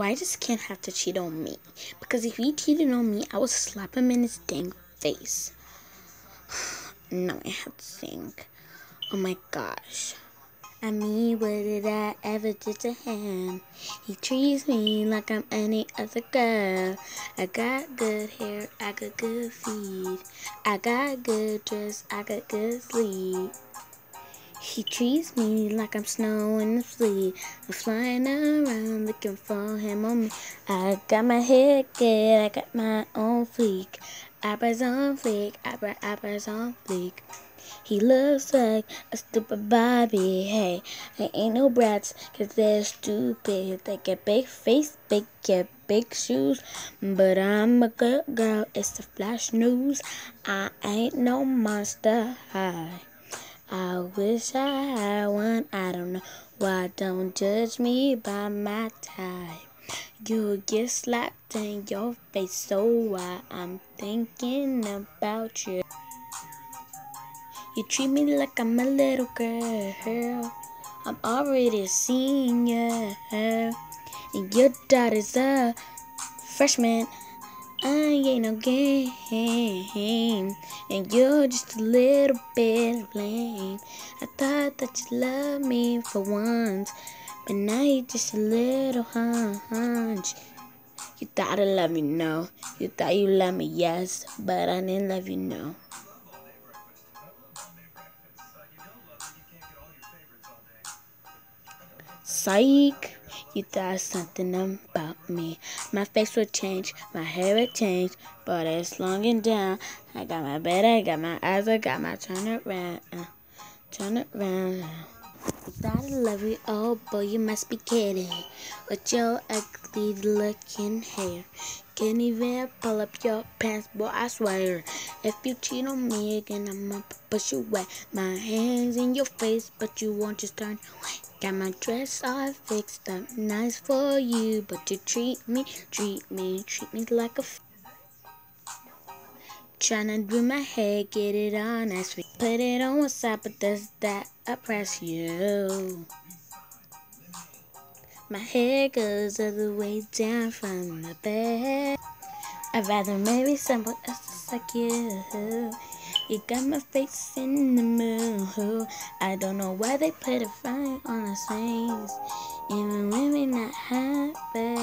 Why does Ken have to cheat on me? Because if he cheated on me, I would slap him in his dang face. now I have to think. Oh my gosh. I mean, what did I ever do to him? He treats me like I'm any other girl. I got good hair, I got good feet. I got good dress, I got good sleep. He treats me like I'm snow in the sleet. I'm flying around looking for him on me. I got my hair good, I got my own fleek. Eyebrows on fleek, eyebrow, eyebrows on fleek. He looks like a stupid Barbie. Hey, they ain't no brats, cause they're stupid. They get big face, big get big shoes. But I'm a good girl, it's the flash news. I ain't no monster high. Wish I had one. I don't know why. Don't judge me by my type. You'll get slapped in your face, so why I'm thinking about you. You treat me like I'm a little girl. I'm already a senior. And your daughter's a freshman. I ain't no game. And you're just a little bit lame. I thought that you loved me for once. But now you're just a little hunch. You thought I love me, no. You thought you love me, yes. But I didn't love you, no. Psych, you thought something about me. My face would change, my hair would change, but it's long and down. I got my bed, I got my eyes, I got my turn around, uh, turn around. You thought I love you, oh boy, you must be kidding. With your ugly looking hair. Can't even pull up your pants, boy, I swear. If you cheat on me again, I'ma push you away. My hands in your face, but you won't just turn away. Got my dress all fixed up, nice for you, but you treat me, treat me, treat me like a. F- Tryna do my hair, get it on nice. for Put it on one side, but does that oppress you? My hair goes all the way down from the back. I'd rather maybe someone else just like you. You got my face in the mood. I don't know why they put a fire on the face. Even when we not happy.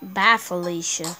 Bye, Felicia.